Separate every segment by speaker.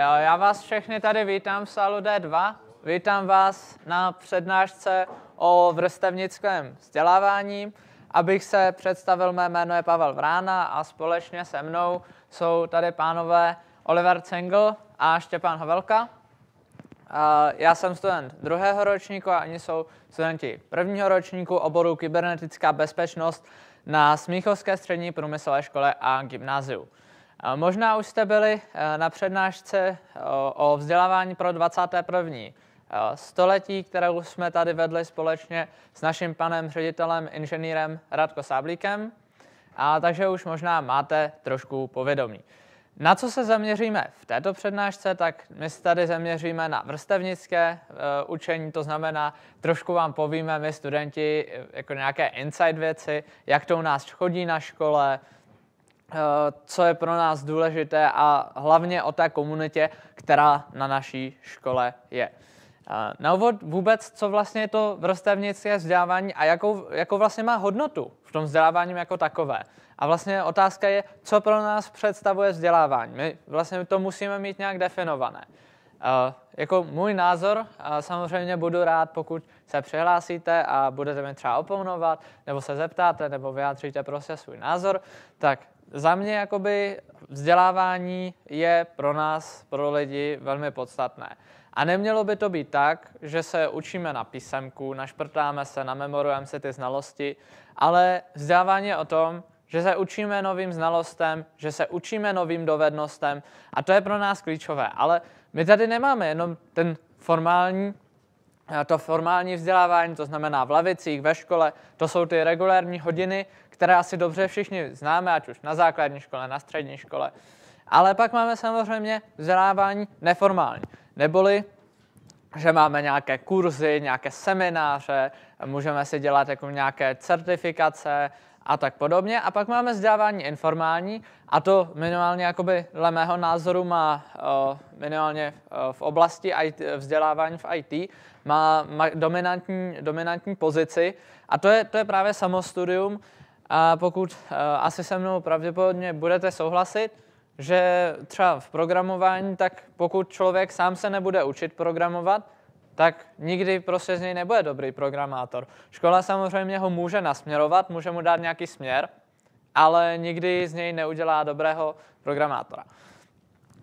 Speaker 1: Já vás všechny tady vítám v sálu D2. Vítám vás na přednášce o vrstevnickém vzdělávání. Abych se představil, mé jméno je Pavel Vrána a společně se mnou jsou tady pánové Oliver Cengl a Štěpán Havelka. Já jsem student druhého ročníku a oni jsou studenti prvního ročníku oboru kybernetická bezpečnost na Smíchovské střední průmyslové škole a gymnáziu. Možná už jste byli eh, na přednášce eh, o vzdělávání pro 21. Eh, století, kterou jsme tady vedli společně s naším panem ředitelem, inženýrem Radko Sáblíkem. A takže už možná máte trošku povědomí. Na co se zaměříme v této přednášce, tak my se tady zaměříme na vrstevnické učení, to znamená, trošku vám povíme my studenti jako nějaké inside věci, jak to u nás chodí na škole, co je pro nás důležité a hlavně o té komunitě, která na naší škole je. Uh, na úvod vůbec, co vlastně je to vrstevnické vzdělávání a jakou, jakou vlastně má hodnotu v tom vzdělávání jako takové. A vlastně otázka je, co pro nás představuje vzdělávání. My vlastně to musíme mít nějak definované. Uh, jako můj názor, uh, samozřejmě budu rád, pokud se přihlásíte a budete mi třeba oponovat, nebo se zeptáte, nebo vyjádříte prostě svůj názor, tak za mě jakoby vzdělávání je pro nás, pro lidi velmi podstatné. A nemělo by to být tak, že se učíme na písemku, našprtáme se, namemorujeme si ty znalosti, ale vzdělávání je o tom, že se učíme novým znalostem, že se učíme novým dovednostem a to je pro nás klíčové. Ale my tady nemáme jenom ten formální, eh, to formální vzdělávání, to znamená v lavicích, ve škole, to jsou ty regulární hodiny, které asi dobře všichni známe, ať už na základní škole, na střední škole. Ale pak máme samozřejmě vzdělávání neformální, neboli že máme nějaké kurzy, nějaké semináře, můžeme si dělat jako nějaké certifikace, a tak podobně. A pak máme vzdělávání informální a to minimálně jakoby dle mého názoru má uh, minimálně uh, v oblasti IT, vzdělávání v IT má, má dominantní, dominantní pozici a to je, to je právě samostudium a pokud uh, asi se mnou pravděpodobně budete souhlasit, že třeba v programování, tak pokud člověk sám se nebude učit programovat, tak nikdy prostě z něj nebude dobrý programátor. Škola samozřejmě ho může nasměrovat, může mu dát nějaký směr, ale nikdy z něj neudělá dobrého programátora.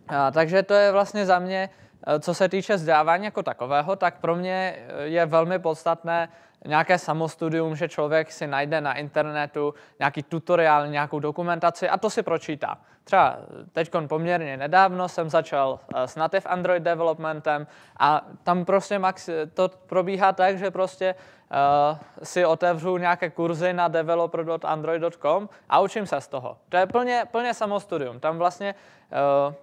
Speaker 1: A, takže to je vlastně za mě, co se týče vzdělávání jako takového, tak pro mě e, je velmi podstatné nějaké samostudium, že člověk si najde na internetu nějaký tutoriál, nějakou dokumentaci a to si pročítá. Třeba teď poměrně nedávno jsem začal eh, s native Android developmentem a tam prostě max, to probíhá tak, že prostě uh, si otevřu nějaké kurzy na developer.android.com a učím se z toho. To je plně, plně samostudium. Tam vlastně uh,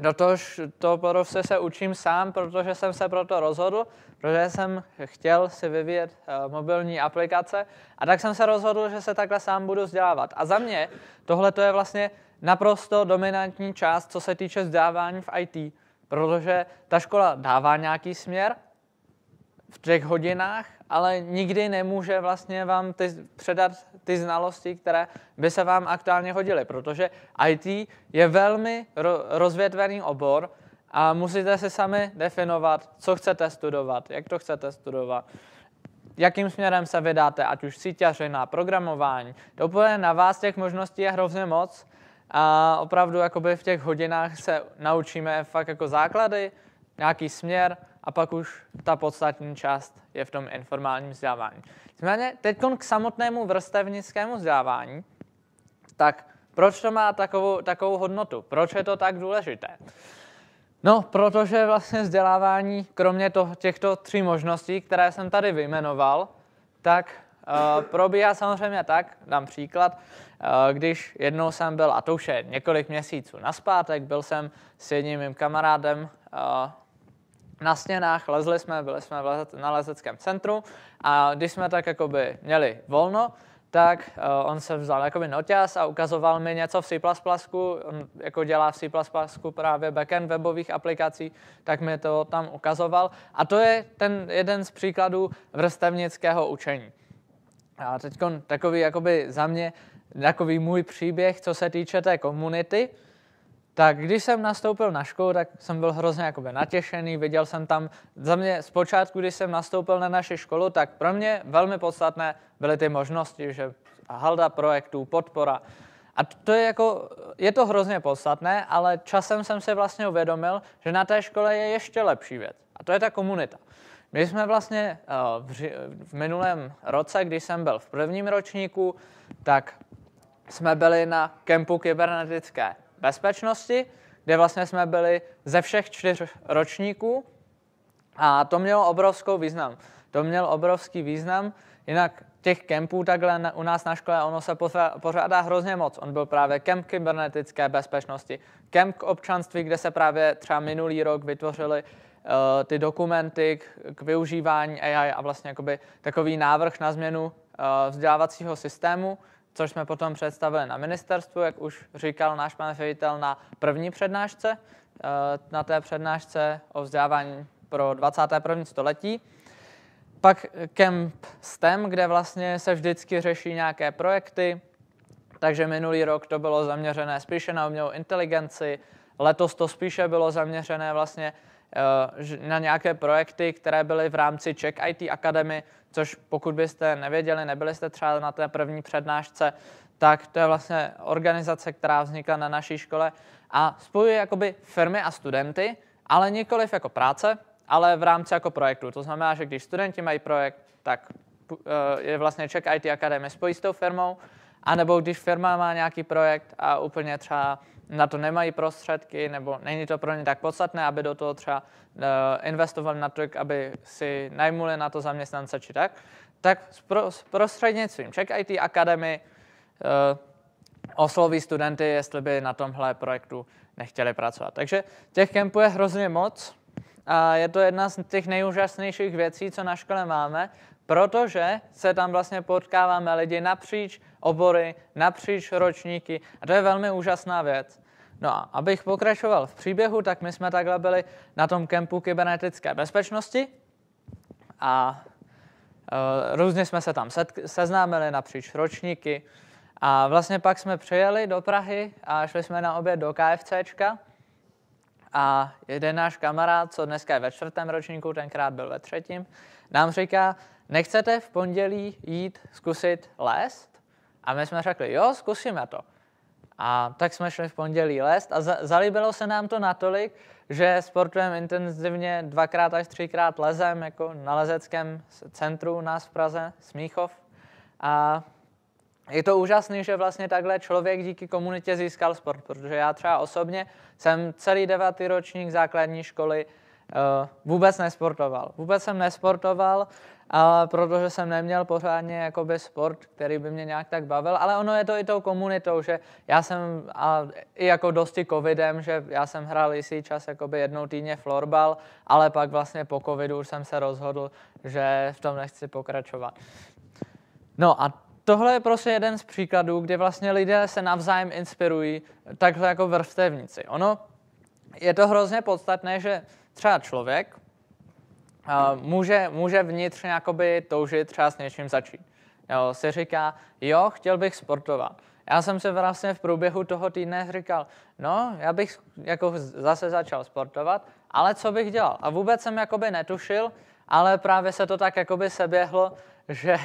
Speaker 1: do toho, to prostě se učím sám, protože jsem se proto rozhodl, protože jsem chtěl si vyvíjet uh, mobilní aplikace a tak jsem se rozhodl, že se takhle sám budu vzdělávat. A za mě tohle to je vlastně naprosto dominantní část, co se týče vzdělávání v IT, protože ta škola dává nějaký směr v těch hodinách, ale nikdy nemůže vlastně vám ty, předat ty znalosti, které by se vám aktuálně hodily, protože IT je velmi ro, rozvětvený obor a musíte si sami definovat, co chcete studovat, jak to chcete studovat, jakým směrem se vydáte, ať už síťařina, programování. To bude na vás těch možností je hrozně moc a opravdu jakoby v těch hodinách se naučíme fakt jako základy, nějaký směr a pak už ta podstatní část je v tom informálním vzdělávání. Nicméně teď k samotnému vrstevnickému vzdělávání, tak proč to má takovou, takovou hodnotu? Proč je to tak důležité? No, protože vlastně vzdělávání, kromě toho, těchto tří možností, které jsem tady vyjmenoval, tak uh, probíhá samozřejmě tak, dám příklad, uh, když jednou jsem byl, a to už je několik měsíců naspátek, byl jsem s jedním mým kamarádem uh, na stěnách, lezli jsme, byli jsme na lezeckém centru a když jsme tak jakoby měli volno, tak uh, on se vzal jakoby noťaz a ukazoval mi něco v C++, on jako dělá v C++ právě backend webových aplikací, tak mi to tam ukazoval. A to je ten jeden z příkladů vrstevnického učení. A teď takový jakoby za mě takový můj příběh, co se týče té komunity, tak když jsem nastoupil na školu, tak jsem byl hrozně jakoby natěšený, viděl jsem tam, za mě zpočátku, když jsem nastoupil na naši školu, tak pro mě velmi podstatné byly ty možnosti, že halda projektů, podpora. A to je jako, je to hrozně podstatné, ale časem jsem si vlastně uvědomil, že na té škole je ještě lepší věc. A to je ta komunita. My jsme vlastně eh, v, v minulém roce, když jsem byl v prvním ročníku, tak jsme byli na kempu kybernetické bezpečnosti, kde vlastně jsme byli ze všech čtyř ročníků a to mělo obrovskou význam. To měl obrovský význam, jinak těch kempů takhle u nás na škole, ono se pořádá hrozně moc. On byl právě kemp kybernetické bezpečnosti, kemp k občanství, kde se právě třeba minulý rok vytvořili uh, ty dokumenty k, využívání AI a vlastně jakoby takový návrh na změnu uh, vzdělávacího systému, což jsme potom představili na ministerstvu, jak už říkal náš pan ředitel na první přednášce, uh, na té přednášce o vzdělávání pro 21. století. Pak Camp STEM, kde vlastně se vždycky řeší nějaké projekty, takže minulý rok to bylo zaměřené spíše na umělou inteligenci, letos to spíše bylo zaměřené vlastně eh, na nějaké projekty, které byly v rámci Czech IT Academy, což pokud byste nevěděli, nebyli jste třeba na té první přednášce, tak to je vlastně organizace, která vznikla na naší škole a spojuje jakoby firmy a studenty, ale nikoliv jako práce, ale v rámci jako projektu. To znamená, že když studenti mají projekt, tak eh, je vlastně Czech IT Academy spojí s tou firmou, anebo když firma má nějaký projekt a úplně třeba na to nemají prostředky, nebo není to pro ně tak podstatné, aby do toho třeba eh, investovali na to, aby si najmuli na to zaměstnance či tak, tak prostřednictvím Czech IT Academy uh, osloví studenty, jestli by na tomhle projektu nechtěli pracovat. Takže těch kempů je hrozně moc. A je to jedna z těch nejúžasnějších věcí, co na škole máme, protože se tam vlastně potkáváme lidi napříč obory, napříč ročníky. A to je velmi úžasná věc. No a abych pokračoval v příběhu, tak my jsme takhle byli na tom kempu kybernetické bezpečnosti. A uh, různě jsme se tam seznámili napříč ročníky. A vlastně pak jsme přijeli do Prahy a šli jsme na oběd do KFCčka a jeden náš kamarád, co dneska je ve čtvrtém ročníku, tenkrát byl ve třetím, nám říká, nechcete v pondělí jít zkusit lézt? A my jsme řekli, jo, zkusíme to. A tak jsme šli v pondělí lézt a za, zalíbilo se nám to natolik, že sportujeme intenzivně dvakrát až třikrát lezem, jako na lezeckém centru u nás v Praze, Smíchov. A je to úžasné, že vlastně takhle člověk díky komunitě získal sport, protože já třeba osobně jsem celý devátý ročník základní školy vůbec nesportoval. Vůbec jsem nesportoval, ale protože jsem neměl pořádně jakoby sport, který by mě nějak tak bavil, ale ono je to i tou komunitou, že já jsem a i jako dosti covidem, že já jsem hrál jistý čas jakoby jednou týdně florbal, ale pak vlastně po covidu už jsem se rozhodl, že v tom nechci pokračovat. No a tohle je prostě jeden z příkladů, kdy vlastně lidé se navzájem inspirují takhle jako vrstevníci. Ono je to hrozně podstatné, že třeba člověk uh, může, může vnitřně jakoby toužit třeba s něčím začít. Jo, si říká, jo, chtěl bych sportovat. Já jsem se vlastně v průběhu toho týdne říkal, no, já bych jako zase začal sportovat, ale co bych dělal? A vůbec jsem jakoby netušil, ale právě se to tak jakoby seběhlo, že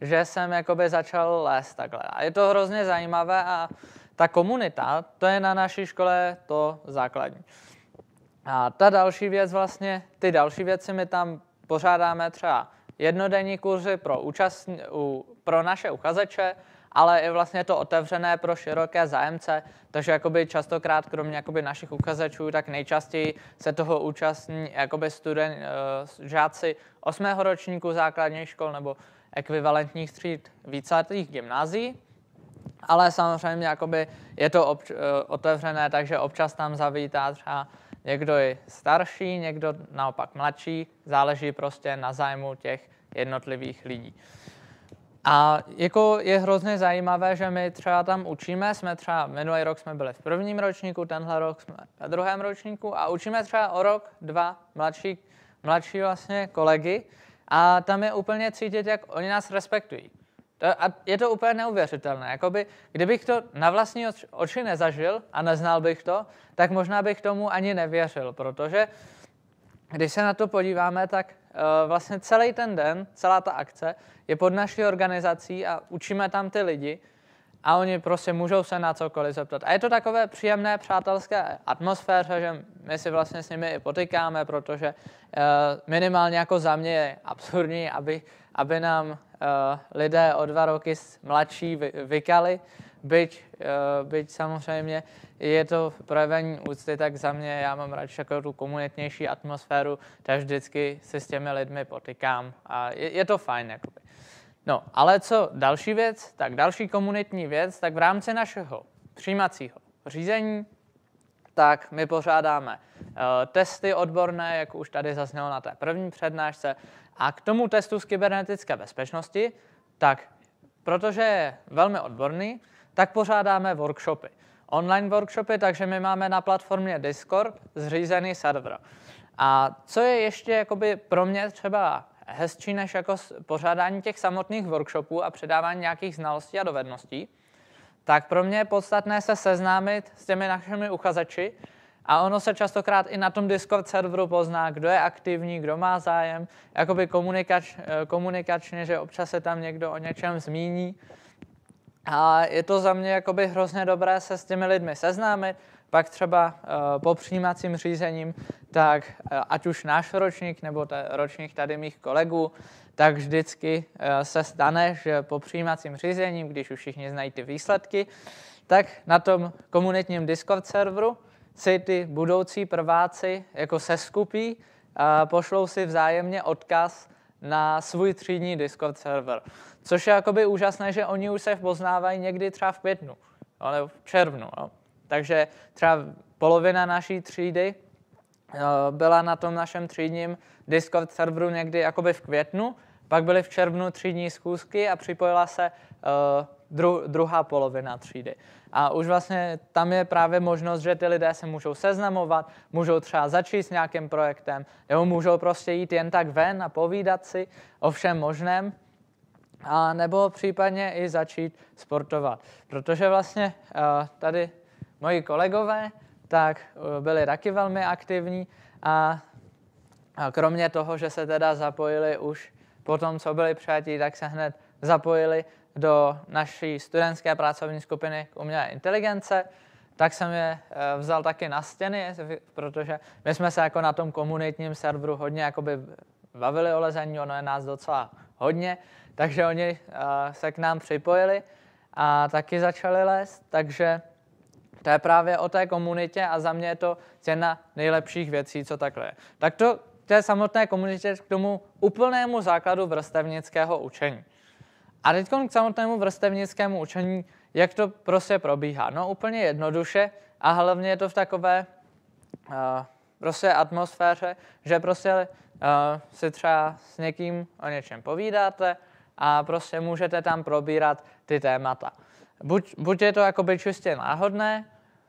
Speaker 1: že jsem jakoby začal lézt takhle. A je to hrozně zajímavé a ta komunita, to je na naší škole to základní. A ta další věc vlastně, ty další věci my tam pořádáme třeba jednodenní kurzy pro, účastní, pro naše uchazeče, ale i vlastně to otevřené pro široké zájemce, takže jakoby častokrát, kromě jakoby našich uchazečů, tak nejčastěji se toho účastní jakoby student, uh, žáci osmého ročníku základních škol nebo ekvivalentních tříd víceletých gymnází, ale samozřejmě jakoby je to obč- eh, otevřené, takže občas tam zavítá třeba někdo je starší, někdo naopak mladší, záleží prostě na zájmu těch jednotlivých lidí. A jako je hrozně zajímavé, že my třeba tam učíme, jsme třeba, minulý rok jsme byli v prvním ročníku, tenhle rok jsme ve druhém ročníku a učíme třeba o rok, dva mladší, mladší vlastně kolegy, a tam je úplně cítit, jak oni nás respektují. A je to úplně neuvěřitelné. Jakoby, kdybych to na vlastní oči nezažil a neznal bych to, tak možná bych tomu ani nevěřil, protože když se na to podíváme, tak uh, vlastně celý ten den, celá ta akce je pod naší organizací a učíme tam ty lidi a oni prostě můžou se na cokoliv zeptat. A je to takové příjemné přátelské atmosféře, že my si vlastně s nimi i potykáme, protože uh, minimálně jako za mě je absurdní, aby, aby nám lidé o dva roky mladší vy, vykali, byť, uh, byť samozřejmě je to projevení úcty, tak za mě já mám radši jako tu komunitnější atmosféru, takže vždycky se s těmi lidmi potykám a je, je to fajn. Jakoby. No, ale co další věc, tak další komunitní věc, tak v rámci našeho přijímacího řízení, tak my pořádáme uh, testy odborné, jak už tady zaznělo na té první přednášce, a k tomu testu z kybernetické bezpečnosti, tak protože je velmi odborný, tak pořádáme workshopy. Online workshopy, takže my máme na platformě Discord zřízený server. A co je ještě jakoby pro mě třeba hezčí než jako pořádání těch samotných workshopů a předávání nějakých znalostí a dovedností, tak pro mě je podstatné se seznámit s těmi našimi uchazeči a ono se častokrát i na tom Discord serveru pozná, kdo je aktivní, kdo má zájem, jakoby komunikač, eh, komunikačně, že občas se tam někdo o něčem zmíní. A je to za mě jakoby hrozně dobré se s těmi lidmi seznámit, pak třeba uh, po přijímacím řízením, tak uh, ať už náš ročník nebo te, ročník tady mých kolegů, tak vždycky uh, se stane, že po přijímacím řízením, když už všichni znají ty výsledky, tak na tom komunitním Discord serveru si ty budoucí prváci jako se skupí a pošlou si vzájemně odkaz na svůj třídní Discord server. Což je jakoby úžasné, že oni už se poznávají někdy třeba v květnu, ale v červnu. Jo. Takže třeba polovina naší třídy eh, byla na tom našem třídním Discord serveru někdy jakoby v květnu, pak byly v červnu třídní zkoušky a připojila se uh, dru, druhá polovina třídy. A už vlastně tam je právě možnost, že ty lidé se můžou seznamovat, můžou třeba začít s nějakým projektem, nebo můžou prostě jít jen tak ven a povídat si o všem možném, a nebo případně i začít sportovat. Protože vlastně uh, tady moji kolegové tak uh, byli taky velmi aktivní a, a kromě toho, že se teda zapojili už po tom, co byli přijatí, tak se hned zapojili do naší studentské pracovní skupiny k umělé inteligence, tak jsem je eh, vzal taky na stěny, protože my jsme se jako na tom komunitním serveru hodně jakoby bavili o lezení, ono je nás docela hodně, takže oni eh, se k nám připojili a taky začali lézt, takže to je právě o té komunitě a za mě je to jedna nejlepších věcí, co takhle je. Tak to té samotné komunitě, k tomu úplnému základu vrstevnického učení. A teď k samotnému vrstevnickému učení, jak to prostě probíhá. No úplně jednoduše a hlavně je to v takové uh, prostě atmosféře, že prostě uh, si třeba s někým o něčem povídáte a prostě můžete tam probírat ty témata. Buď, buď je to jakoby čistě náhodné,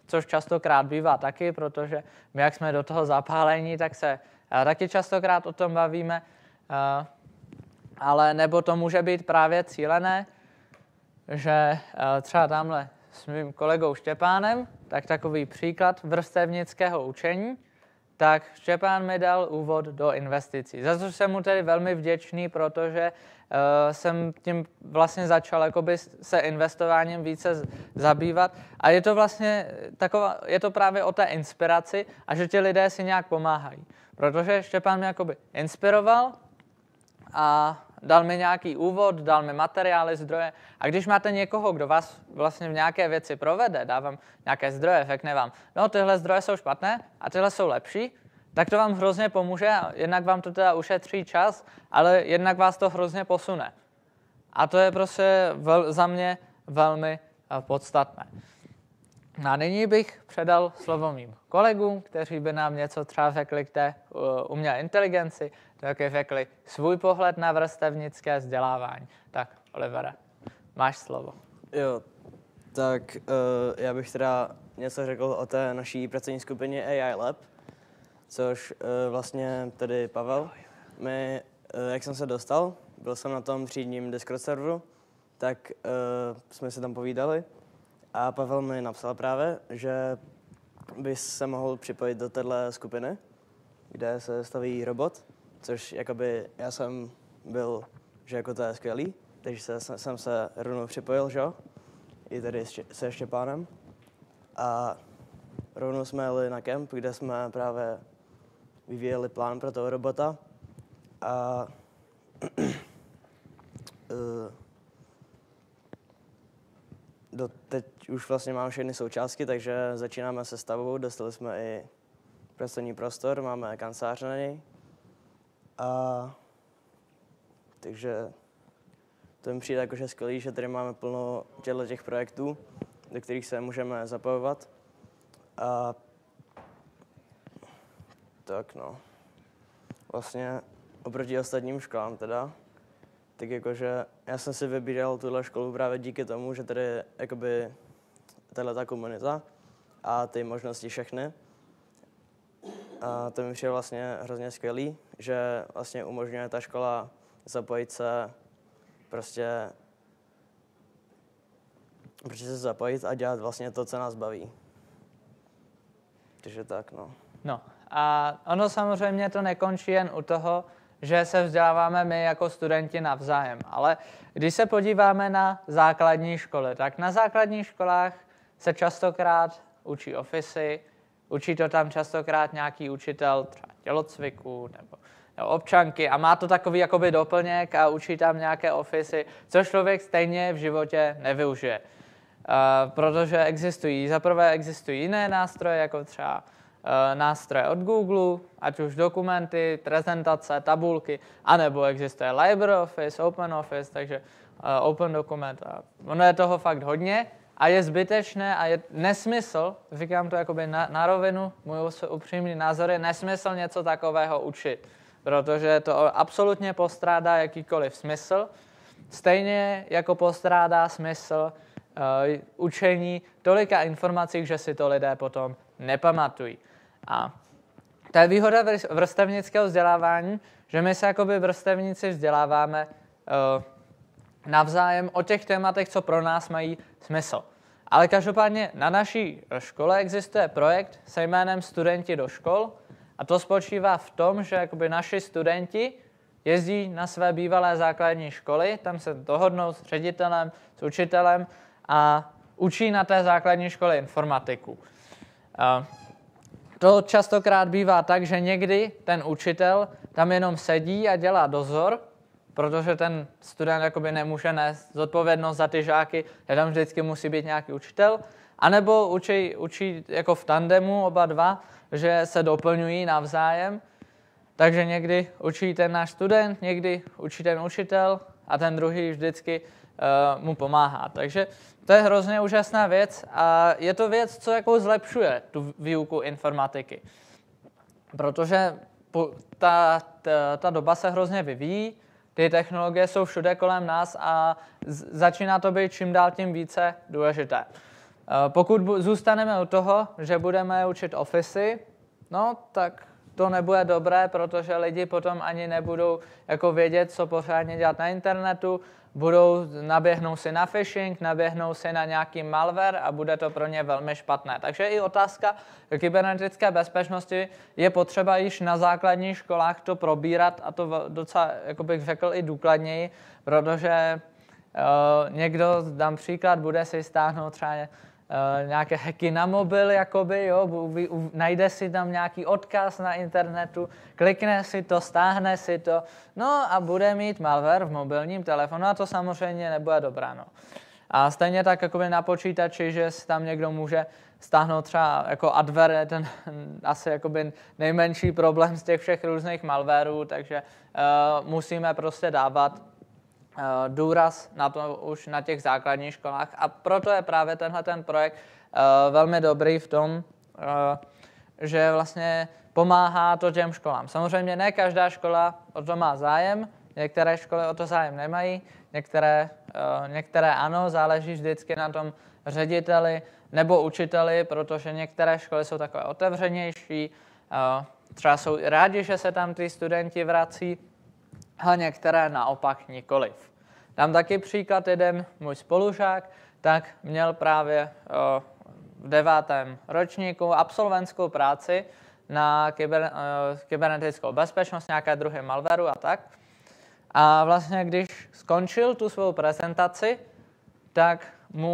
Speaker 1: což častokrát bývá taky, protože my, jak jsme do toho zapálení, tak se uh, taky častokrát o tom bavíme. Uh, ale nebo to může být právě cílené, že eh, třeba tamhle s mým kolegou Štěpánem, tak takový příklad vrstevnického učení, tak Štěpán mi dal úvod do investicí. Za to jsem mu tedy velmi vděčný, protože uh, jsem tím vlastně začal jakoby se investováním více zabývat. A je to vlastně taková, je to právě o té inspiraci a že ti lidé si nějak pomáhají. Protože Štěpán mě jakoby inspiroval a dal mi nějaký úvod, dal mi materiály, zdroje. A když máte někoho, kdo vás vlastně v nějaké věci provede, dá vám nějaké zdroje, řekne vám, no tyhle zdroje jsou špatné a tyhle jsou lepší, tak to vám hrozně pomůže jednak vám to teda ušetří čas, ale jednak vás to hrozně posune. A to je prostě vel, za mě velmi eh, podstatné. A nyní bych předal slovo mým kolegům, kteří by nám něco třeba řekli k té uh, umělé inteligenci, taky řekli svůj pohled na vrstevnické vzdělávání. Tak, Olivera, máš slovo.
Speaker 2: Jo, tak uh, já bych teda něco řekl o té naší pracovní skupině AI Lab, což uh, vlastně tedy Pavel. My, uh, jak jsem se dostal, byl jsem na tom třídním Discord serveru, tak uh, jsme si tam povídali a Pavel mi napsal právě, že by se mohl připojit do téhle skupiny, kde se staví robot, což jakoby já jsem byl, že jako to je skvělý, takže se, jsem se rovnou připojil, že jo, i tady se Štěpánem. A rovnou jsme jeli na kemp, kde jsme právě vyvíjeli plán pro toho robota. A uh, do teď už vlastně máme všechny součástky, takže začínáme se stavbou, dostali jsme i pracovní prostor, máme kancelář na něj. A takže to mi přijde jakože skvělý, že tady máme plno těchto těch projektů, do kterých se můžeme zapojovat. A tak no. Vlastně oproti ostatním školám teda, tak jakože já jsem si vybíral tuhle školu právě díky tomu, že tady je jakoby tahle komunita a ty možnosti všechny. A to mi přijde vlastně hrozně skvělý, že vlastně umožňuje ta škola zapojit se prostě prostě se zapojit a dělat vlastně to, co nás baví. Takže tak, no.
Speaker 1: No a ono samozřejmě to nekončí jen u toho, že se vzděláváme my jako studenti navzájem. Ale když se podíváme na základní školy, tak na základních školách se častokrát učí ofisy, učí to tam častokrát nějaký učitel třeba tělocviku nebo, nebo občanky a má to takový jakoby doplněk a učí tam nějaké ofisy, což člověk stejně v životě nevyužije. Uh, protože existují, zaprvé existují jiné nástroje, jako třeba Eh, nástroje od Google, ať už dokumenty, prezentace, tabulky, anebo existuje LibreOffice, OpenOffice, takže uh, Open Document. Ono je toho fakt hodně a je zbytečné a je nesmysl, říkám to jakoby na, na rovinu, můj upřímný názor je nesmysl něco takového učit, protože to absolutně postrádá jakýkoliv smysl, stejně jako postrádá smysl uh, učení tolika informací, že si to lidé potom nepamatují. A to je výhoda vrstevnického vzdělávání, že my se jakoby vrstevníci vzděláváme uh, navzájem o těch tématech, co pro nás mají smysl. Ale každopádně na naší škole existuje projekt se jménem Studenti do škol a to spočívá v tom, že jakoby naši studenti jezdí na své bývalé základní školy, tam se dohodnou s ředitelem, s učitelem a učí na té základní škole informatiku. Uh, to častokrát bývá tak, že někdy ten učitel tam jenom sedí a dělá dozor, protože ten student jakoby nemůže nést zodpovědnost za ty žáky, že tam vždycky musí být nějaký učitel, anebo učí, učí jako v tandemu oba dva, že se doplňují navzájem, takže někdy učí ten náš student, někdy učí ten učitel a ten druhý vždycky uh, mu pomáhá. Takže to je hrozně úžasná věc a je to věc, co jako zlepšuje tu výuku informatiky. Protože ta, ta, ta doba se hrozně vyvíjí, ty technologie jsou všude kolem nás a začíná to být čím dál tím více důležité. Eh, pokud zůstaneme u toho, že budeme učit ofisy, no tak to nebude dobré, protože lidi potom ani nebudou jako vědět, co pořádně dělat na internetu, budou, naběhnou si na phishing, naběhnou si na nějaký malware a bude to pro ně velmi špatné. Takže i otázka kybernetické bezpečnosti je potřeba již na základních školách to probírat a to docela, jako bych řekl, i důkladněji, protože uh, někdo, dám příklad, bude si stáhnout třeba Uh, nějaké hacky na mobil, jakoby, jo, u, u, najde si tam nějaký odkaz na internetu, klikne si to, stáhne si to, no a bude mít malware v mobilním telefonu a to samozřejmě nebude dobrá, no. A stejně tak jakoby na počítači, že si tam někdo může stáhnout třeba jako adware, ten asi jakoby nejmenší problém z těch všech různých malwareů, takže uh, musíme prostě dávat důraz na to už na těch základních školách a proto je právě tenhle ten projekt eh, velmi dobrý v tom, eh, že vlastně pomáhá to těm školám. Samozřejmě ne každá škola o to má zájem, některé školy o to zájem nemají, některé, některé ano, záleží vždycky na tom řediteli nebo učiteli, protože některé školy jsou takové otevřenější, třeba jsou rádi, že se tam ty studenti vrací, a některé naopak nikoliv. Dám taky příklad, jeden můj spolužák, tak měl právě o, v devátém ročníku absolventskou práci na kyber, o, kybernetickou bezpečnost, nějaké druhy malwareu a tak. A vlastně, když skončil tu svou prezentaci, tak mu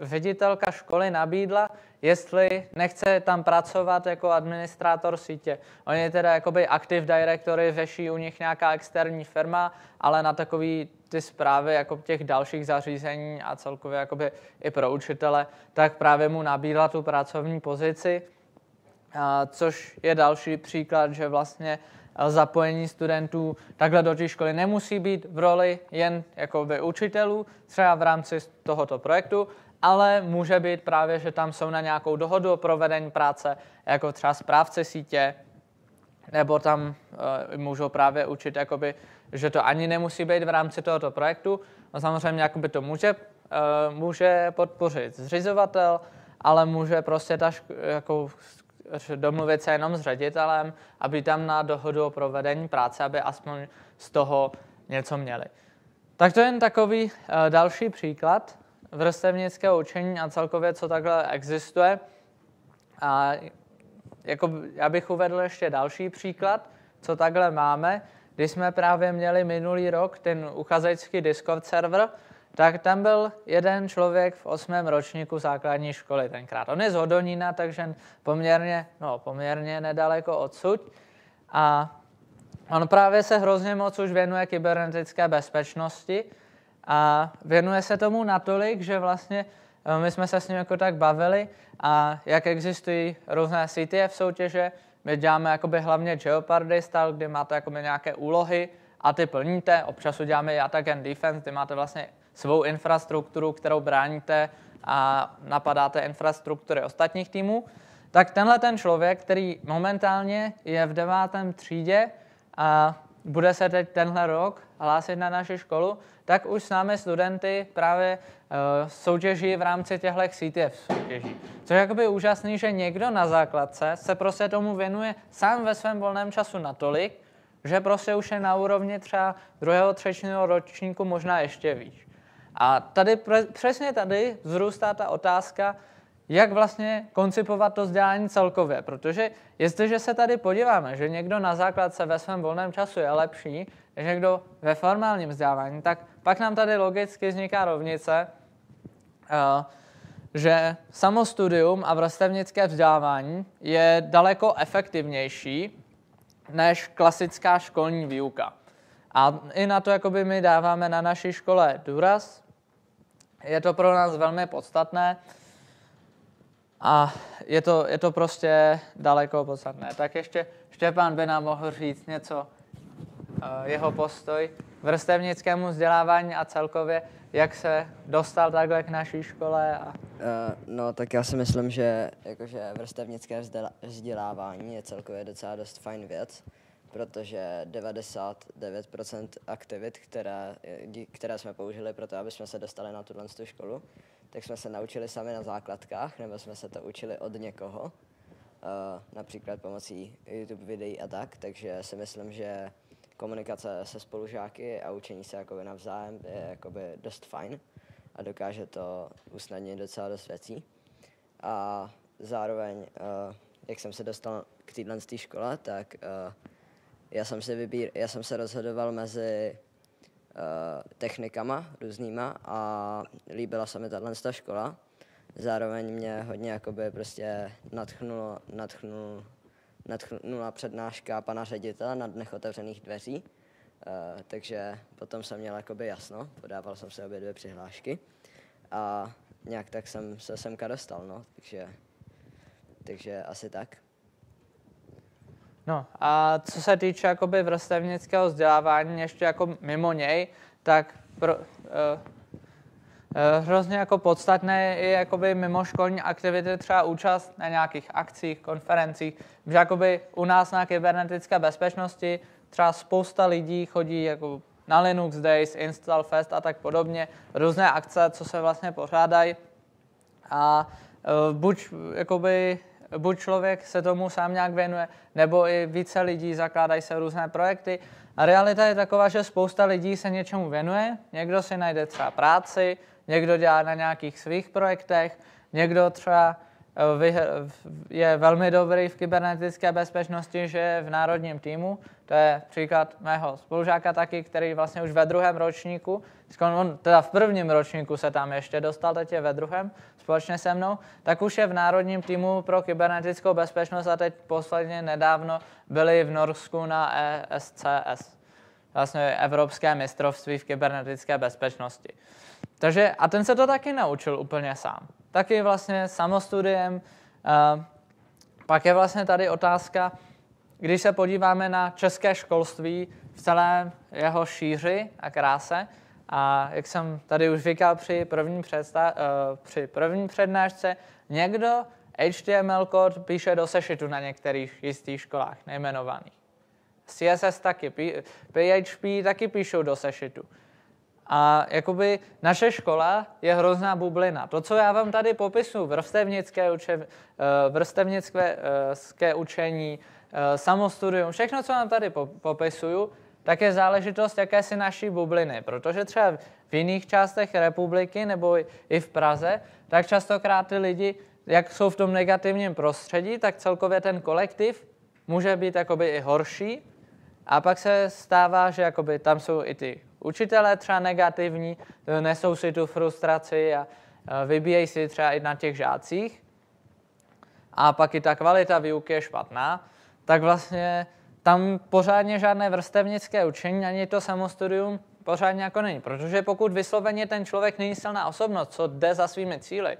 Speaker 1: ředitelka školy nabídla, jestli nechce tam pracovat jako administrátor sítě. Oni teda jakoby Active Directory řeší u nich nějaká externí firma, ale na takový ty zprávy jako těch dalších zařízení a celkově jakoby i pro učitele, tak právě mu nabídla tu pracovní pozici, což je další příklad, že vlastně zapojení studentů takhle do té školy nemusí být v roli jen jakoby učitelů, třeba v rámci tohoto projektu, ale může být právě, že tam jsou na nějakou dohodu o provedení práce, jako třeba správce sítě, nebo tam uh, můžou právě učit, jakoby, že to ani nemusí být v rámci tohoto projektu. No samozřejmě jakoby to může, uh, může podpořit zřizovatel, ale může prostě ta ško- jako domluvit se jenom s ředitelem, aby tam na dohodu o provedení práce, aby aspoň z toho něco měli. Tak to je jen takový uh, další příklad vrstevnického učení a celkově, co takhle existuje. A jako, já bych uvedl ještě další příklad, co takhle máme. Když jsme právě měli minulý rok ten uchazečský Discord server, tak tam byl jeden člověk v osmém ročníku základní školy tenkrát. On je z Hodonína, takže poměrně, no, poměrně nedaleko odsud. A on právě se hrozně moc už věnuje kybernetické bezpečnosti a věnuje se tomu natolik, že vlastně eh, my jsme se s ním jako tak bavili a jak existují různé CTF soutěže, my děláme jakoby hlavně Jeopardy style, kdy máte jakoby nějaké úlohy a ty plníte, občas uděláme i attack and defense, kdy máte vlastně svou infrastrukturu, kterou bráníte a napadáte infrastruktury ostatních týmů, tak tenhle ten člověk, který momentálně je v devátém třídě a bude se teď tenhle rok hlásit na naši školu, tak už s námi studenty právě uh, soutěží v rámci těchto CTF soutěží. Což je jakoby úžasný, že někdo na základce se prostě tomu věnuje sám ve svém volném času natolik, že prostě už je na úrovni třeba druhého, třetího ročníku, možná ještě víc. A tady přesně tady vzrůstá ta otázka, jak vlastně koncipovat to vzdělání celkově. Protože jestliže se tady podíváme, že někdo na základce ve svém volném času je lepší než někdo ve formálním vzdělávání, tak pak nám tady logicky vzniká rovnice, eh, že samostudium a vrstevnické vzdělávání je daleko efektivnější než klasická školní výuka. A i na to jakoby my dáváme na naší škole důraz. Je to pro nás velmi podstatné a je to, je to prostě daleko podstatné. Tak ještě Štěpán by nám mohl říct něco, uh, jeho postoj vrstevnickému vzdělávání a celkově, jak se dostal takhle k naší škole. A... Uh,
Speaker 3: no, tak já si myslím, že jakože vrstevnické vzdělávání je celkově docela dost fajn věc, protože 99% aktivit, které, které jsme použili pro to, aby jsme se dostali na tuhle školu, tak jsme se naučili sami na základkách, nebo jsme se to učili od někoho, uh, například pomocí YouTube videí a tak, takže si myslím, že komunikace se spolužáky a učení se jakoby navzájem je jakoby dost fajn a dokáže to usnadnit docela dost věcí. A zároveň, uh, jak jsem se dostal k téhle škole, tak uh, já jsem, si vybír, já jsem se rozhodoval mezi technikama různýma a líbila se mi tato škola. Zároveň mě hodně jakoby prostě nadchnulo, nadchnul, nadchnula přednáška pana ředitele na dnech otevřených dveří. Uh, takže potom jsem měl jakoby jasno, podával jsem se obě dvě přihlášky a nějak tak jsem se semka dostal, no, takže, takže asi tak.
Speaker 1: No. A co se týče jakoby vrstevnického vzdělávání, ještě jako mimo něj, tak pro, uh, uh, hrozně jako podstatné je jakoby mimoškolní aktivity, třeba účast na nějakých akcích, konferencích, že jakoby u nás na kybernetické bezpečnosti třeba spousta lidí chodí jako na Linux Days, Install Fest a tak podobně, různé akce, co se vlastně pořádají. A uh, buď jakoby buď člověk se tomu sám nějak věnuje, nebo i více lidí zakládají se různé projekty. A realita je taková, že spousta lidí se něčemu věnuje, někdo si najde třeba práci, někdo dělá na nějakých svých projektech, někdo třeba je velmi dobrý v kybernetické bezpečnosti, že je v národním týmu. To je příklad mého spolužáka taky, který vlastně už ve druhém ročníku, on teda v prvním ročníku se tam ještě dostal, teď je ve druhém společně se mnou, tak už je v národním týmu pro kybernetickou bezpečnost a teď posledně nedávno byli v Norsku na ESCS, vlastně Evropské mistrovství v kybernetické bezpečnosti. Takže a ten se to taky naučil úplně sám. Taky vlastně samostudiem. Pak je vlastně tady otázka, když se podíváme na české školství v celé jeho šíři a kráse, a jak jsem tady už říkal při první, představ, uh, při první přednášce, někdo HTML kód píše do sešitu na některých jistých školách nejmenovaných. CSS taky, PHP taky píšou do sešitu. A jakoby naše škola je hrozná bublina. To, co já vám tady popisuju, vrstevnické, uče, eh, vrstevnické eh, učení, eh, samostudium, všechno, co vám tady popisuju, tak je záležitost jakési naší bubliny. Protože třeba v jiných částech republiky nebo i v Praze, tak častokrát ty lidi, jak jsou v tom negativním prostředí, tak celkově ten kolektiv může být jakoby i horší. A pak se stává, že jakoby tam jsou i ty učitelé třeba negativní, nesou si tu frustraci a vybíjejí si třeba i na těch žácích. A pak i ta kvalita výuky je špatná, tak vlastně tam pořádně žádné vrstevnické učení, ani to samostudium pořádně jako není. Protože pokud vysloveně ten člověk není silná osobnost, co jde za svými cíly,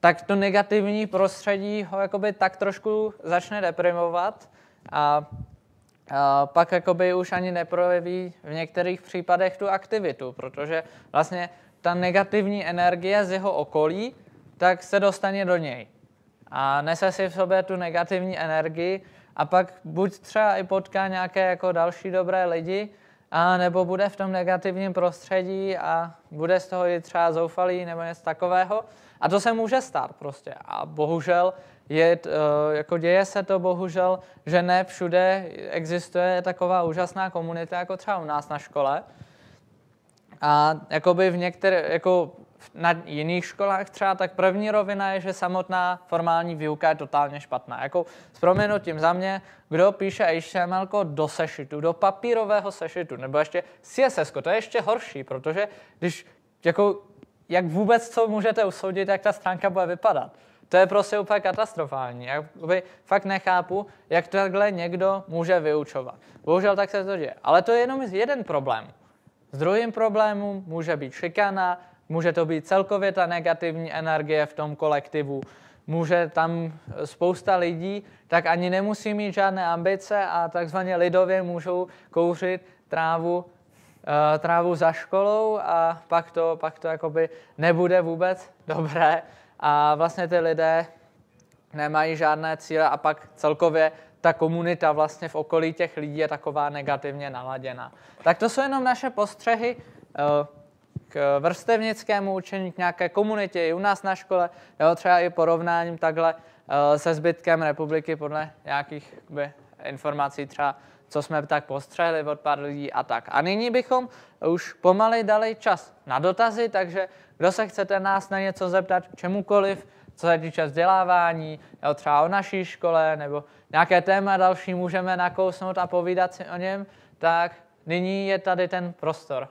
Speaker 1: tak to negativní prostředí ho jakoby tak trošku začne deprimovat a pak jakoby už ani neprojeví v některých případech tu aktivitu, protože vlastně ta negativní energie z jeho okolí, tak se dostane do něj. A nese si v sobě tu negativní energii a pak buď třeba i potká nějaké jako další dobré lidi, a nebo bude v tom negativním prostředí a bude z toho i třeba zoufalý nebo něco takového. A to se může stát prostě. A bohužel je, eh, jako děje se to bohužel, že ne všude existuje taková úžasná komunita, jako třeba u nás na škole. A jakoby v některé, jako na jiných školách třeba, tak první rovina je, že samotná formální výuka je totálně špatná. Jako s proměnutím za mě, kdo píše HTML do sešitu, do papírového sešitu, nebo ještě CSS, to je ještě horší, protože když, jako, jak vůbec co můžete usoudit, jak ta stránka bude vypadat. To je prostě úplně katastrofální. Jakoby fakt nechápu, jak takhle někdo může vyučovat. Bohužel tak se to děje. Ale to je jenom jeden problém. S druhým problémem může být šikana, může to být celkově ta negativní energie v tom kolektivu, může tam spousta lidí, tak ani nemusí mít žádné ambice a takzvaně lidově můžou kouřit trávu, uh, trávu za školou a pak to, pak to jakoby nebude vůbec dobré a vlastně ty lidé nemají žádné cíle a pak celkově ta komunita vlastně v okolí těch lidí je taková negativně naladěná. Tak to jsou jenom naše postřehy eh, k vrstevnickému učení, k nějaké komunitě i u nás na škole, jo, třeba i porovnáním takhle eh, se zbytkem republiky podle nějakých by, informací třeba, co jsme tak postřehli od pár lidí a tak. A nyní bychom už pomaly dali čas na dotazy, takže kdo se chcete nás na něco zeptat, čemukoliv, co se týče vzdělávání, jo, třeba o naší škole, nebo nějaké téma další můžeme nakousnout a povídat si o něm, tak nyní je tady ten prostor.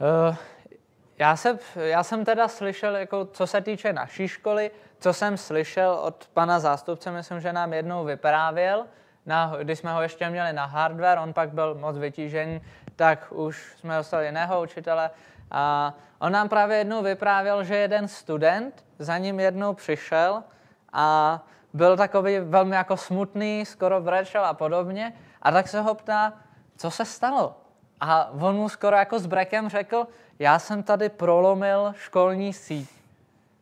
Speaker 1: Uh, já, se, já jsem teda slyšel, jako, co se týče naší školy, co jsem slyšel od pana zástupce, myslím, že nám jednou vyprávěl, na, když jsme ho ještě měli na hardware, on pak byl moc vytížený, tak už jsme dostali jiného učitele. A on nám právě jednou vyprávěl, že jeden student za ním jednou přišel a byl takový velmi jako smutný, skoro brečel a podobně. A tak se ho ptá, co se stalo? A on mu skoro jako s brekem řekl, já jsem tady prolomil školní síť.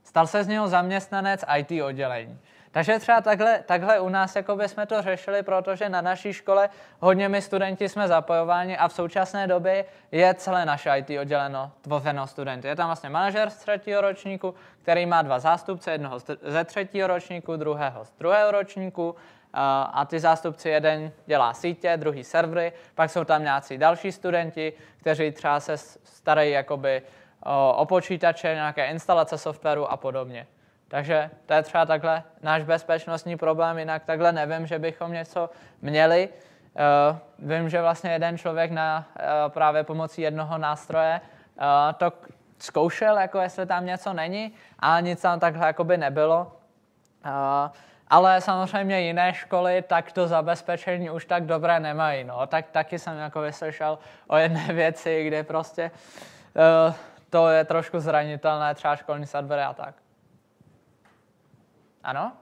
Speaker 1: Stal se z něho zaměstnanec IT oddělení. Takže třeba takhle, takhle u nás jakoby jsme to řešili, protože na naší škole hodně my studenti jsme zapojováni a v současné době je celé naše IT odděleno tvořeno studenty. Je tam vlastně manažer z třetího ročníku, který má dva zástupce, jednoho ze třetího ročníku, druhého z druhého ročníku a ty zástupci jeden dělá sítě, druhý servery, pak jsou tam nějací další studenti, kteří třeba se starají jakoby o, o počítače, nějaké instalace softwaru a podobně. Takže to je třeba takhle náš bezpečnostní problém, jinak takhle nevím, že bychom něco měli. Uh, vím, že vlastně jeden člověk na právě pomocí jednoho nástroje to zkoušel, jako jestli tam něco není, a nic tam takhle jakoby nebylo. Ale samozřejmě jiné školy tak to zabezpečení už tak dobré nemají. No. Tak taky jsem jako vyslyšel o jedné věci, kde prostě uh, to je trošku zranitelné, třeba školní servery a tak. Ano?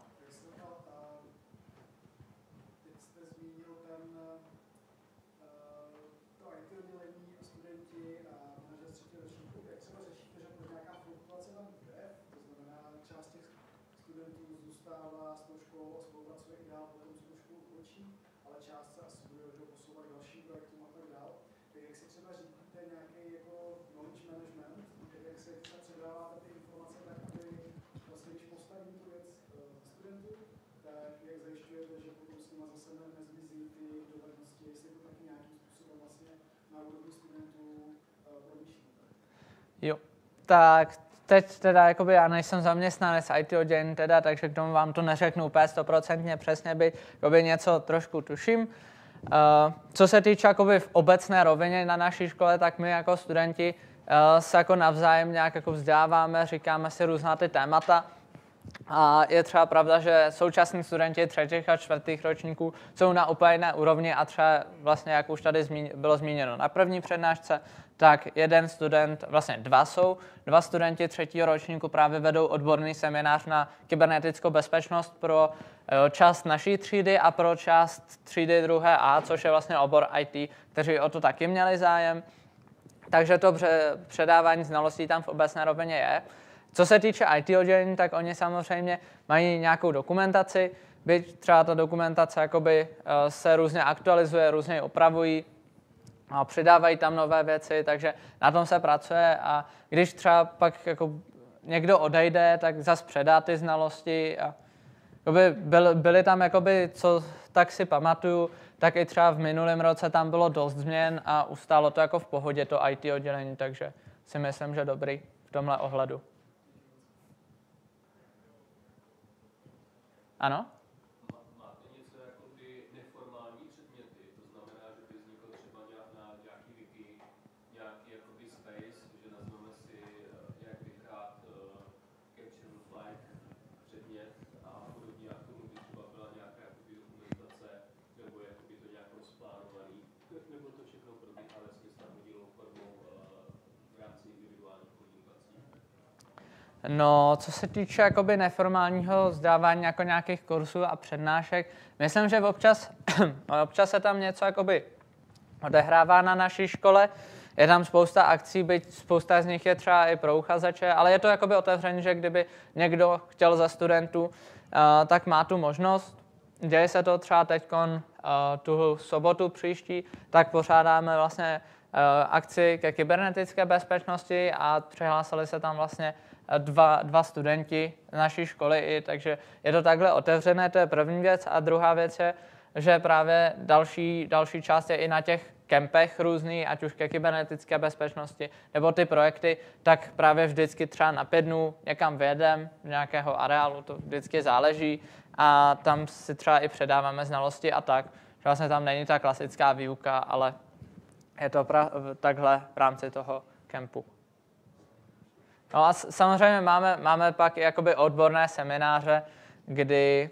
Speaker 1: Jo, tak teď teda jakoby já nejsem zaměstnanec IT oddělení teda, takže k tomu vám to neřeknu úplně stoprocentně přesně, by jakoby něco trošku tuším. Uh, co se týče jakoby v obecné rovině na naší škole, tak my jako studenti uh, se jako navzájem nějak jako vzděláváme, říkáme si různá ty témata. A je třeba pravda, že současní studenti třetích a čtvrtých ročníků jsou na úplně jiné úrovni a třeba vlastně, jak už tady bylo zmíněno na první přednášce, tak jeden student, vlastně dva jsou, dva studenti třetího ročníku právě vedou odborný seminář na kybernetickou bezpečnost pro eh, část naší třídy a pro část třídy druhé A, což je vlastně obor IT, kteří o to taky měli zájem. Takže to předávání znalostí tam v obecné rovině je. Co se týče IT oddělení, tak oni samozřejmě mají nějakou dokumentaci, byť třeba ta dokumentace jakoby eh, se různě aktualizuje, různě opravují, a přidávají tam nové věci, takže na tom se pracuje a když třeba pak jako někdo odejde, tak zase předá ty znalosti a jakoby byl, byly tam, jakoby, co tak si pamatuju, tak i třeba v minulém roce tam bylo dost změn a ustálo to jako v pohodě to IT oddělení, takže si myslím, že dobrý v tomhle ohledu. Ano? No, co se týče jakoby neformálního vzdávání jako nějakých kursů a přednášek, myslím, že občas, občas se tam něco jakoby odehrává na naší škole. Je tam spousta akcí, byť spousta z nich je třeba i pro uchazeče, ale je to jakoby otevřené, že kdyby někdo chtěl za studentů, uh, tak má tu možnost. Děje se to třeba teď uh, tu sobotu příští, tak pořádáme vlastně uh, akci ke kybernetické bezpečnosti a přihlásili se tam vlastně dva, dva studenti naší školy, i, takže je to takhle otevřené, to je první věc. A druhá věc je, že právě další, další část je i na těch kempech různý, ať už ke kybernetické bezpečnosti, nebo ty projekty, tak právě vždycky třeba na pět dnů někam vyjedem, nějakého areálu, to vždycky záleží a tam si třeba i předáváme znalosti a tak. Že vlastně tam není ta klasická výuka, ale je to pra- takhle v rámci toho kempu. No a samozřejmě máme, máme pak i jakoby odborné semináře, kdy,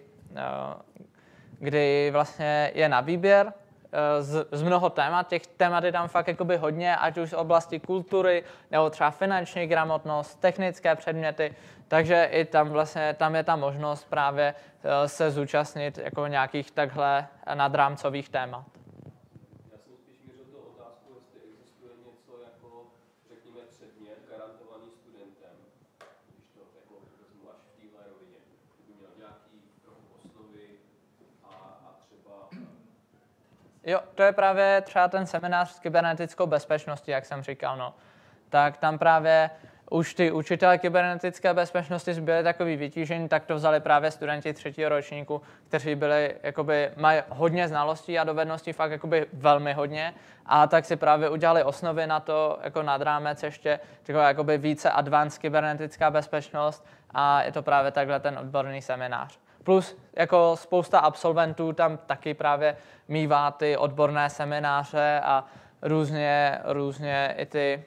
Speaker 1: kdy vlastně je na výběr eh, z, z mnoho témat. Těch témat je tam fakt jakoby hodně, ať už z oblasti kultury, nebo třeba finanční gramotnost, technické předměty. Takže i tam vlastně tam je ta možnost právě eh, se zúčastnit jako nějakých takhle nadrámcových témat. Jo, to je právě třeba ten seminář s kybernetickou bezpečností, jak jsem říkal. No. Tak tam právě už ty učitelé kybernetické bezpečnosti byli takový vytížení, tak to vzali právě studenti třetího ročníku, kteří byli, jakoby, mají hodně znalostí a dovedností, fakt jakoby velmi hodně. A tak si právě udělali osnovy na to, jako nad rámec ještě, taková jakoby více advanced kybernetická bezpečnost a je to právě takhle ten odborný seminář. Plus jako spousta absolventů tam taky právě mývá ty odborné semináře a různě, různě i ty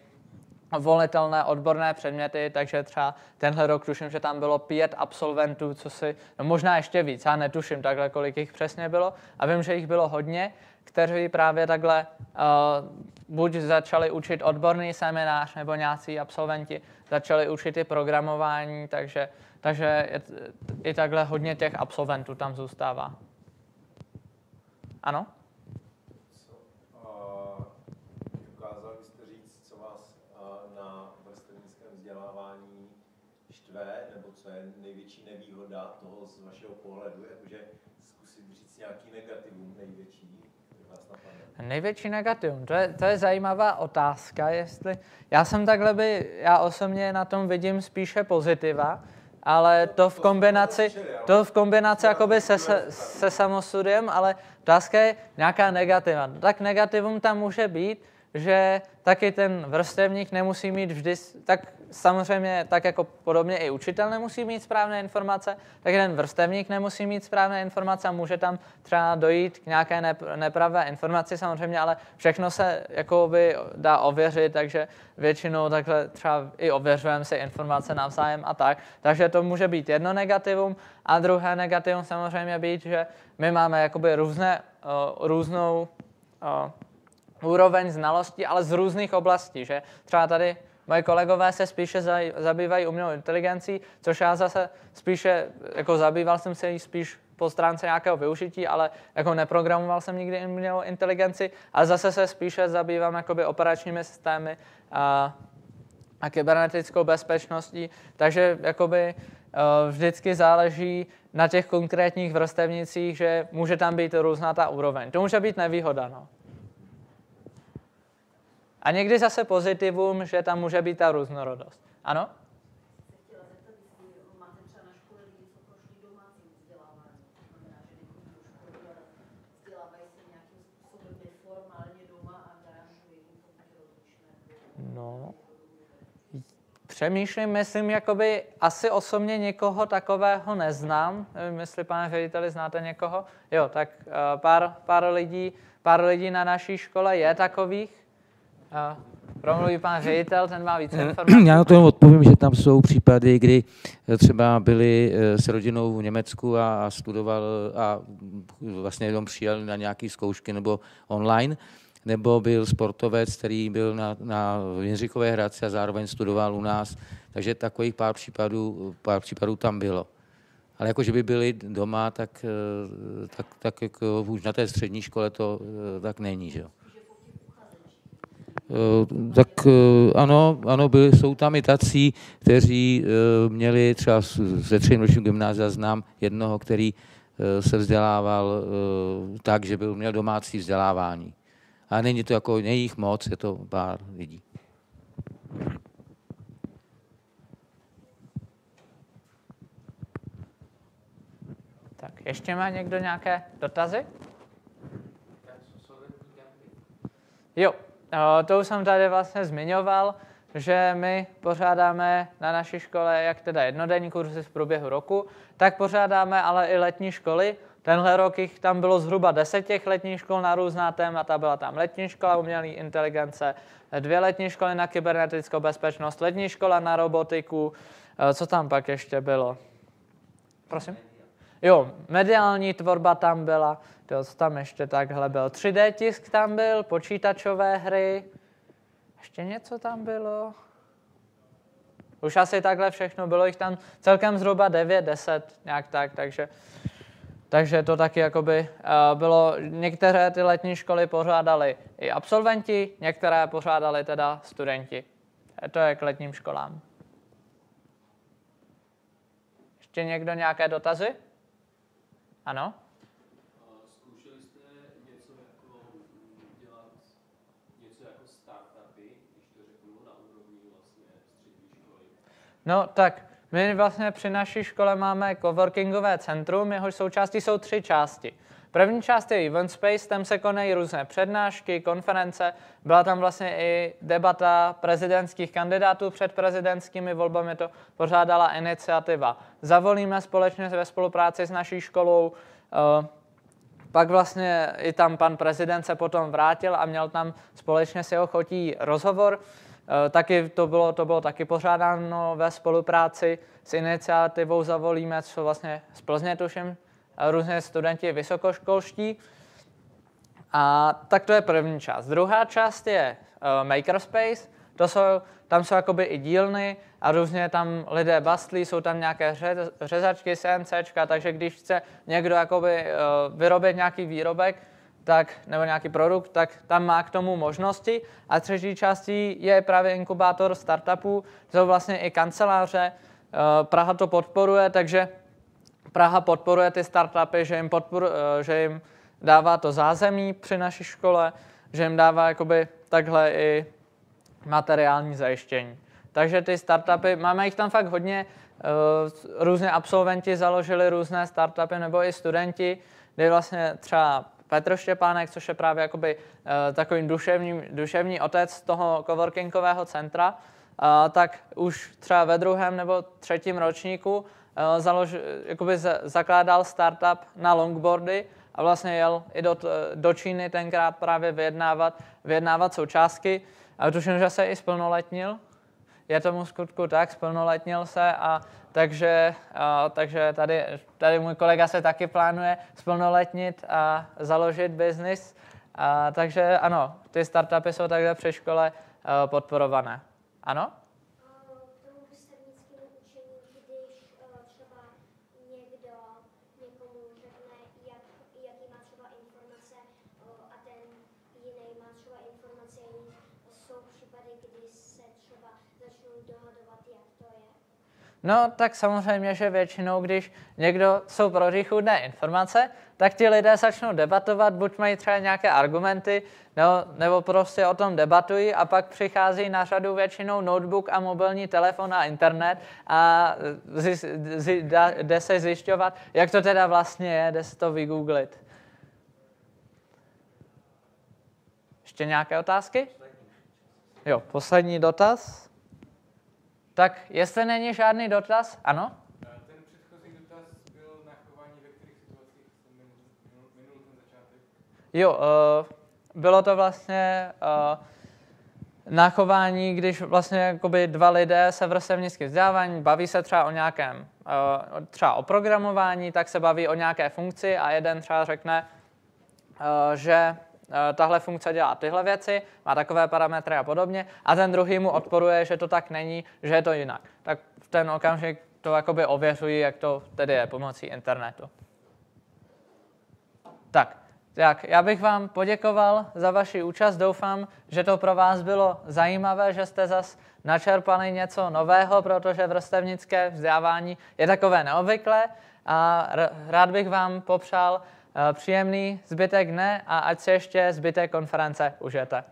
Speaker 1: volitelné odborné předměty, takže třeba tenhle rok tuším, že tam bylo pět absolventů, co si, no možná ještě víc, já netuším takhle, kolik jich přesně bylo a vím, že jich bylo hodně, kteří právě takhle uh, buď začali učit odborný seminář, nebo nějací absolventi začali učit i programování, takže, takže i takhle hodně těch absolventů tam zůstává. Ano?
Speaker 4: štve, nebo co je největší nevýhoda toho z vašeho pohledu, jakože zkusit říct nějaký negativum největší?
Speaker 1: Největší negativum, to je, to je zajímavá otázka, jestli, já jsem takhle by, já osobně na tom vidím spíše pozitiva, ale to v kombinaci, to v kombinaci jakoby se, se, se ale otázka je nějaká negativa. Tak negativum tam může být, že taky ten vrstevník nemusí mít vždy, tak samozřejmě tak jako podobně i učitel nemusí mít správné informace, tak ten vrstevník nemusí mít správné informace a může tam třeba dojít k nějaké nepravé informaci samozřejmě, ale všechno se jakoby dá ověřit, takže většinou takhle třeba i ověřujeme si informace navzájem a tak. Takže to může být jedno negativum a druhé negativum samozřejmě být, že my máme jakoby různé, uh, různou uh, úroveň znalostí, ale z různých oblastí. Že? Třeba tady moji kolegové se spíše zabývají umělou inteligencí, což já zase spíše, jako zabýval jsem se jí spíš po stránce nějakého využití, ale jako neprogramoval jsem nikdy umělou inteligenci, ale zase se spíše zabývám jakoby operačními systémy a, a kybernetickou bezpečností, takže jakoby uh, vždycky záleží na těch konkrétních vrstevnicích, že může tam být různá ta úroveň. To může být nevýhoda, no. A někdy zase pozitivum, že tam může být ta různorodost. Ano? No, přemýšlím, myslím, jakoby asi osobně někoho takového neznám. Nevím, jestli, pane řediteli, znáte někoho? Jo, tak uh, pár, pár, lidí, pár lidí na naší škole je takových. Promluví pan ředitel, ten má více informací.
Speaker 5: Já na to odpovím, že tam jsou případy, kdy eh, třeba byli eh, s rodinou v Německu a, studoval a vlastně jenom přijel na nějaké zkoušky nebo online, nebo byl sportovec, který byl na, na Jindřichové Hradci a zároveň studoval u nás. Takže takových pár případů, pár případů tam bylo. Ale jako, že by byli doma, tak, eh, tak, tak jako už na té střední škole to tak není. Že jo. Eh, tak eh, ano, ano byli, jsou tam i tací, kteří eh, měli třeba ze třetím ročního gymnázia znám jednoho, který se vzdělával tak, že byl, měl domácí vzdělávání. A není to jako nejich moc, je to pár lidí.
Speaker 1: Tak, ještě má někdo nějaké dotazy? Jo, to už jsem tady vlastně zmiňoval, že my pořádáme na naší škole jak teda jednodenní kurzy v průběhu roku, tak pořádáme ale i letní školy. Tenhle rok jich tam bylo zhruba deset těch letních škol na různá témata. Byla tam letní škola umělé inteligence, dvě letní školy na kybernetickou bezpečnost, letní škola na robotiku. Co tam pak ještě bylo? Prosím? Jo, mediální tvorba tam byla, to tam ještě takhle byl. 3D tisk tam byl, počítačové hry, ještě něco tam bylo. Už asi takhle všechno, bylo jich tam celkem zhruba 9, 10, nějak tak, takže, takže to taky jakoby uh, bylo, některé ty letní školy pořádali i absolventi, některé pořádali teda studenti. To je k letním školám. Ještě někdo nějaké dotazy? Ano?
Speaker 6: Zkoušeli jste něco jako dělat něco jako startupy, když to řeknu, na úrovni vlastně střední školy?
Speaker 1: No tak my vlastně při naší škole máme coworkingové centrum, jehož součástí jsou tři části. První část je Event Space, tam se konají různé přednášky, konference. Byla tam vlastně i debata prezidentských kandidátů před prezidentskými volbami. To pořádala iniciativa Zavolíme společně ve spolupráci s naší školou. Eh, pak vlastně i tam pan prezident se potom vrátil a měl tam společně s jeho chotí rozhovor. Eh, taky to bylo, to bylo taky pořádáno ve spolupráci s iniciativou Zavolíme, co vlastně z Plzně tuším, různě studenti vysokoškolští. A tak to je první část. Druhá část je uh, Makerspace, to jsou, tam jsou jakoby i dílny a různě tam lidé bastlí, jsou tam nějaké řezačky, CNCčka, takže když chce někdo jakoby uh, vyrobit nějaký výrobek, tak, nebo nějaký produkt, tak tam má k tomu možnosti. A třetí částí je právě inkubátor startupů, jsou vlastně i kanceláře, uh, Praha to podporuje, takže Praha podporuje ty startupy, že jim, podporu, eh, že jim dává to zázemí při naší škole, že jim dává jakoby takhle i materiální zajištění. Takže ty startupy, máme jich tam fakt hodně, eh, různě absolventi založili různé startupy, nebo i studenti, kdy vlastně třeba Petr Štěpánek, což je právě jakoby eh, takový duševní, duševní otec toho coworkingového centra, tak už třeba ve druhém nebo třetím ročníku Eh, založ, jakoby zakládal startup na longboardy a vlastně jel i do, do Číny tenkrát právě vyjednávat, vyjednávat součástky. A tuším, že se i splnoletnil. Je tomu skutku tak, splnoletnil se a takže, a, takže tady, tady můj kolega se taky plánuje splnoletnit a založit biznis. A, takže ano, ty startupy jsou takhle při škole a, podporované. Ano? No, tak samozřejmě, že většinou, když někdo jsou protichůdné informace, tak ti lidé začnou debatovat, buď mají třeba nějaké argumenty, nebo, nebo prostě o tom debatují a pak přichází na řadu většinou notebook a mobilní telefon a internet a zjist, jde se zjišťovat, jak to teda vlastně je, jde se to vygooglit. Ještě nějaké otázky? Jo, poslední dotaz. Tak jestli není žádný dotaz, ano?
Speaker 7: Ten předchozí dotaz byl na chování, ve kterých situacích jsem minul, minul ten začátek.
Speaker 1: Jo, uh, bylo to vlastně uh, na chování, když vlastně jakoby dva lidé se vrstevnicky vzdělávání, baví se třeba o nějakém, uh, třeba o programování, tak se baví o nějaké funkci a jeden třeba řekne, uh, že Eh, tahle funkce dělá tyhle věci, má takové parametry a podobně, a ten druhý mu odporuje, že to tak není, že je to jinak. Tak v ten okamžik to jakoby ověřují, jak to tedy je pomocí internetu. Tak, tak, já bych vám poděkoval za vaši účast. Doufám, že to pro vás bylo zajímavé, že jste zas načerpali něco nového, protože vrstevnické vzdělávání je takové neobvyklé. A rád bych vám popřál Eh, příjemný zbytek dne a ať se ještě zbytek konference užijete.